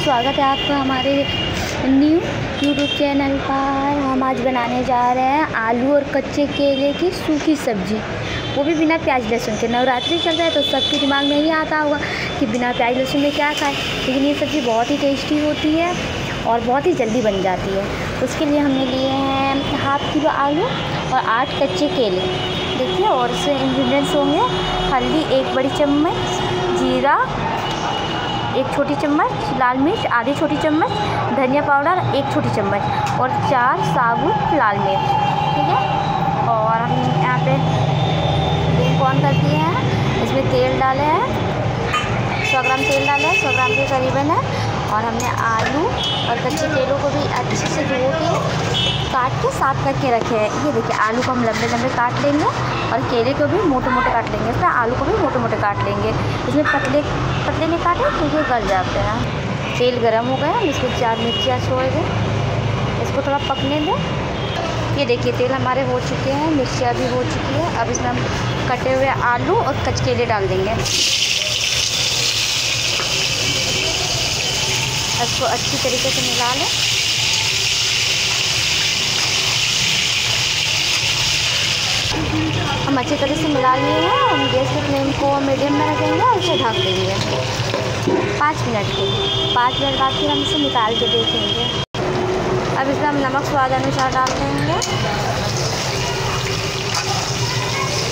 स्वागत है आपका हमारे न्यू यूट्यूब चैनल पर। हम आज बनाने जा रहे हैं आलू और कच्चे केले की सूखी सब्ज़ी। वो भी बिना प्याज, लहसुन के। नवरात्रि चल रहा है तो सबके दिमाग में ही आता होगा कि बिना प्याज, लहसुन में क्या खाए। लेकिन ये सब्ज़ी बहुत ही टेस्टी होती है और बहुत ही जल्दी बन जाती है। उसके लिए हमने लिए हैं हाफ़ किलो आलू और आठ कच्चे केले। देखिए, और इसमें इंग्रेडिएंट्स होंगे हल्दी एक बड़ी चम्मच, जीरा एक छोटी चम्मच, लाल मिर्च, आधी छोटी चम्मच, धनिया पाउडर, एक छोटी चम्मच और चार साबुत लाल मिर्च, ठीक है? और हम यहाँ पे गैस करती कर दिए हैं, इसमें तेल डाले हैं, सौ ग्राम तेल डाले हैं, सौ ग्राम के करीबन है। और हमने आलू और कच्चे केलों को भी अच्छे से धो के काट के साफ़ करके रखे हैं। ये देखिए, आलू को हम लंबे लंबे काट लेंगे और केले को भी मोटे मोटे काट लेंगे। इसमें आलू को भी मोटे मोटे काट लेंगे। इसमें पतले पतले नहीं काटे क्योंकि गल जाते हैं। तेल गर्म हो गया, हम इसमें चार मिर्चियाँ छोड़ दें। इसको थोड़ा पकने दें। ये देखिए, तेल हमारे हो चुके हैं, मिर्चियाँ भी हो चुकी है। अब इसमें हम कटे हुए आलू और कच केले डाल देंगे। इसको अच्छी तरीके से मिला लें। हम अच्छी तरह से मिला लिए हैं, हम गैस के फ्लेम को मीडियम में रखेंगे और इसे ढक देंगे। पाँच मिनट के पाँच मिनट बाद फिर हम इसे निकाल के देखेंगे। अब इसमें हम नमक स्वाद अनुसार डाल देंगे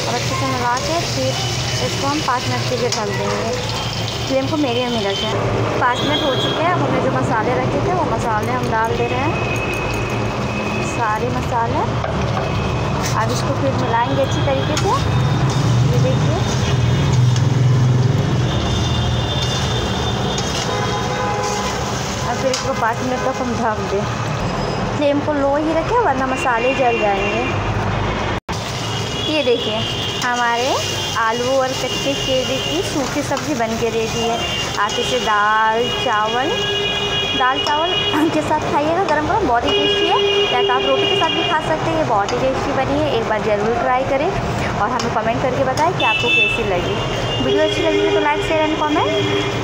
और अच्छे से मिला के फिर इसको हम पाँच मिनट के लिए ढक देंगे। फ्लेम को मीडियम ही रखें पाँच मिनट हो चुके हैं, अब हमने जो मसाले रखे थे, वो मसाले हम डाल दे रहे हैं। सारे मसाले। अब इसको फिर मिलाएँगे अच्छी तरीके से। ये देखिए। अब फिर इसको पाँच मिनट तक हम ढक दें। फ्लेम को लो ही रखें, वरना मसाले जल जाएँगे। ये देखिए, हमारे आलू और कच्चे केले की सूखी सब्ज़ी बन के रेडी है। आप इसे दाल, चावल दाल चावल के साथ खाइएगा। गरम गरम बहुत ही टेस्टी है। या तो आप रोटी के साथ भी खा सकते हैं। ये बहुत ही टेस्टी बनी है। एक बार ज़रूर ट्राई करें और हमें कमेंट करके बताएँ कि आपको कैसी लगी। वीडियो अच्छी लगी तो लाइक शेयर एंड कमेंट